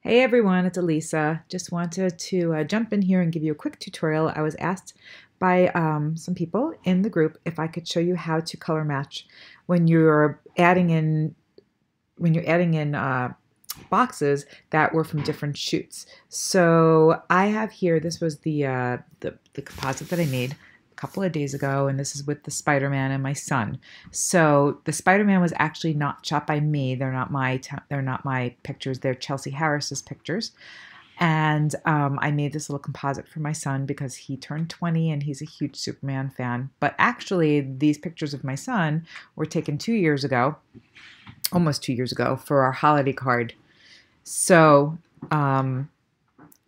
Hey everyone, it's Alissa. Just wanted to uh, jump in here and give you a quick tutorial. I was asked by um, some people in the group if I could show you how to color match when you're adding in when you're adding in uh, boxes that were from different shoots. So I have here. This was the uh, the, the composite that I made couple of days ago, and this is with the Spider Man and my son. So the Spider Man was actually not shot by me. They're not my they're not my pictures. They're Chelsea Harris's pictures. And um, I made this little composite for my son because he turned 20 and he's a huge Superman fan. But actually, these pictures of my son were taken two years ago, almost two years ago, for our holiday card. So um,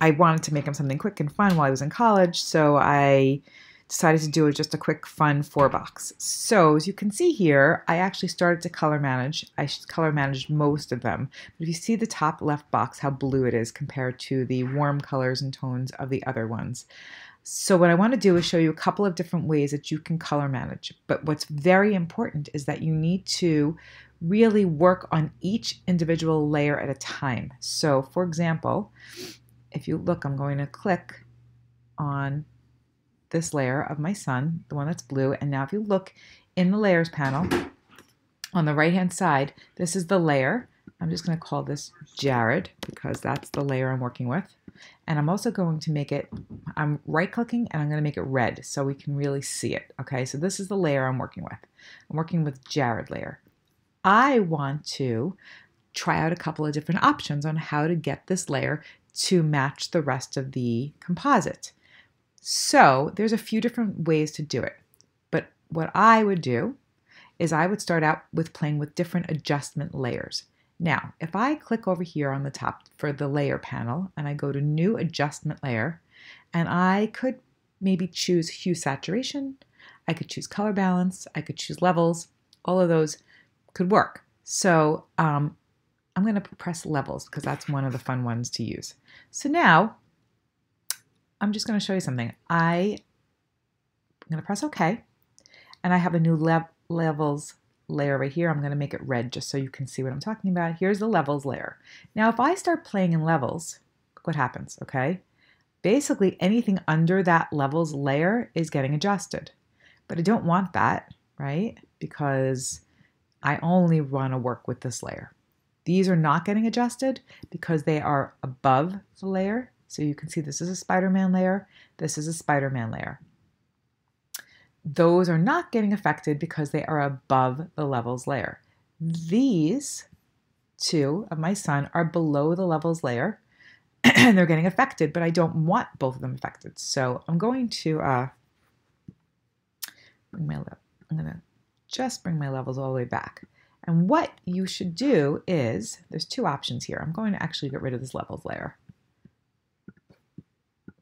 I wanted to make him something quick and fun while I was in college. So I decided to do just a quick fun four box. So as you can see here, I actually started to color manage. I color managed most of them. But if you see the top left box, how blue it is compared to the warm colors and tones of the other ones. So what I want to do is show you a couple of different ways that you can color manage. But what's very important is that you need to really work on each individual layer at a time. So for example, if you look, I'm going to click on this layer of my son, the one that's blue. And now if you look in the layers panel on the right hand side, this is the layer. I'm just going to call this Jared because that's the layer I'm working with. And I'm also going to make it, I'm right clicking and I'm going to make it red so we can really see it. Okay, so this is the layer I'm working with. I'm working with Jared layer. I want to try out a couple of different options on how to get this layer to match the rest of the composite. So there's a few different ways to do it. But what I would do is I would start out with playing with different adjustment layers. Now, if I click over here on the top for the layer panel and I go to new adjustment layer and I could maybe choose hue saturation, I could choose color balance, I could choose levels, all of those could work. So um, I'm going to press levels because that's one of the fun ones to use. So now I'm just going to show you something. I, I'm going to press OK, and I have a new le levels layer right here. I'm going to make it red just so you can see what I'm talking about. Here's the levels layer. Now, if I start playing in levels, look what happens, okay? Basically, anything under that levels layer is getting adjusted. But I don't want that, right? Because I only want to work with this layer. These are not getting adjusted because they are above the layer. So you can see this is a Spider-Man layer, this is a Spider-Man layer. Those are not getting affected because they are above the levels layer. These two of my son are below the levels layer and they're getting affected, but I don't want both of them affected. So I'm going to uh, bring my, I'm to just bring my levels all the way back. And what you should do is, there's two options here. I'm going to actually get rid of this levels layer.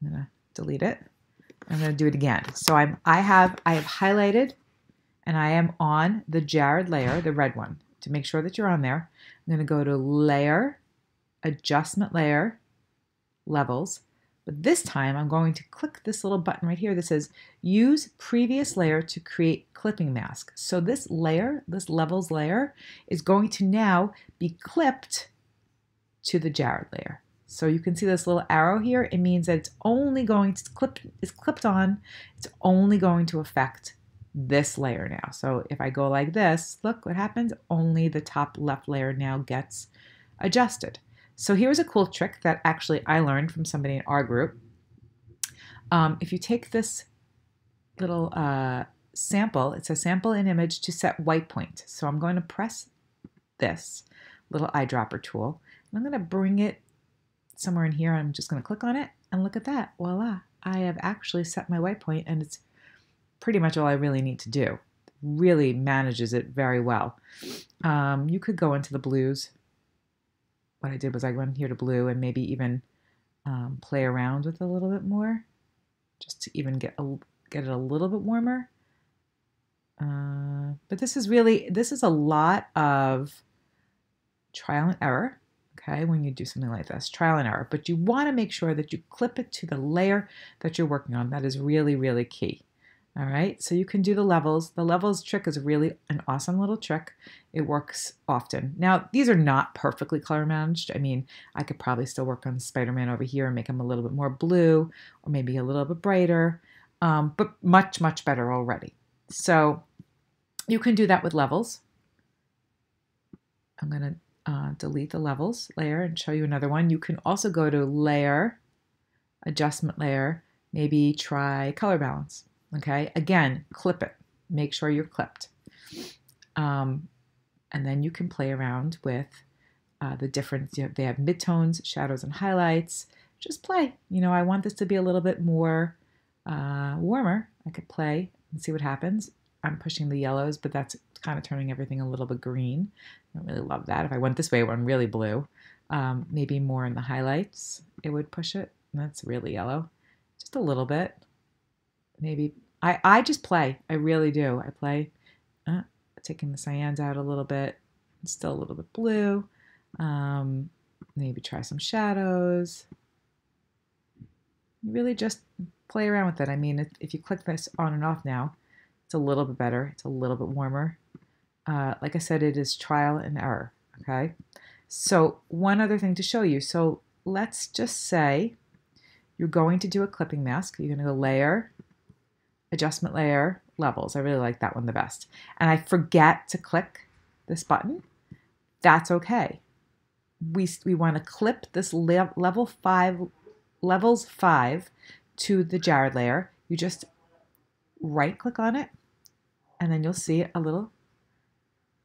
I'm gonna delete it. I'm gonna do it again. So I'm I have I have highlighted and I am on the Jared layer, the red one. To make sure that you're on there, I'm gonna go to layer, adjustment layer, levels. But this time I'm going to click this little button right here that says use previous layer to create clipping mask. So this layer, this levels layer, is going to now be clipped to the Jared layer. So you can see this little arrow here. It means that it's only going to clip, it's clipped on. It's only going to affect this layer now. So if I go like this, look what happens. Only the top left layer now gets adjusted. So here's a cool trick that actually I learned from somebody in our group. Um, if you take this little uh, sample, it's a sample in image to set white point. So I'm going to press this little eyedropper tool. I'm going to bring it somewhere in here. I'm just going to click on it and look at that. Voila. I have actually set my white point and it's pretty much all I really need to do. Really manages it very well. Um, you could go into the blues. What I did was I went here to blue and maybe even um, play around with it a little bit more just to even get a, get it a little bit warmer. Uh, but this is really, this is a lot of trial and error okay, when you do something like this, trial and error. But you want to make sure that you clip it to the layer that you're working on. That is really, really key. All right, so you can do the levels. The levels trick is really an awesome little trick. It works often. Now, these are not perfectly color managed. I mean, I could probably still work on Spider-Man over here and make him a little bit more blue or maybe a little bit brighter, um, but much, much better already. So you can do that with levels. I'm going to uh, delete the levels layer and show you another one. You can also go to layer, adjustment layer, maybe try color balance. Okay, again, clip it. Make sure you're clipped. Um, and then you can play around with uh, the different, you know, they have midtones, shadows, and highlights. Just play. You know, I want this to be a little bit more uh, warmer. I could play and see what happens. I'm pushing the yellows, but that's kind of turning everything a little bit green. I don't really love that. If I went this way, it went really blue. Um, maybe more in the highlights, it would push it. That's really yellow. Just a little bit maybe I, I just play. I really do. I play, uh, taking the cyans out a little bit. It's still a little bit blue. Um, maybe try some shadows. You really just play around with it. I mean, if, if you click this on and off now, it's a little bit better. It's a little bit warmer. Uh, like I said, it is trial and error. Okay. So one other thing to show you. So let's just say you're going to do a clipping mask. You're going to go layer, adjustment layer, levels. I really like that one the best. And I forget to click this button. That's okay. We, we want to clip this le level 5, levels 5 to the Jared layer. You just right click on it and then you'll see a little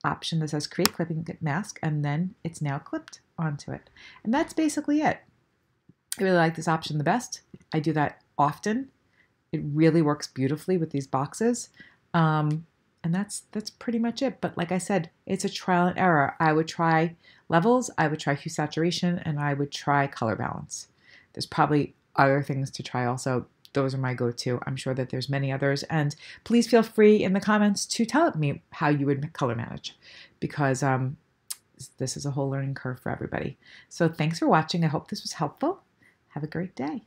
option that says create clipping mask and then it's now clipped onto it. And that's basically it. I really like this option the best. I do that often it really works beautifully with these boxes. Um, and that's that's pretty much it. But like I said, it's a trial and error. I would try levels, I would try hue saturation, and I would try color balance. There's probably other things to try also. Those are my go-to. I'm sure that there's many others. And please feel free in the comments to tell me how you would color manage because um, this is a whole learning curve for everybody. So thanks for watching. I hope this was helpful. Have a great day.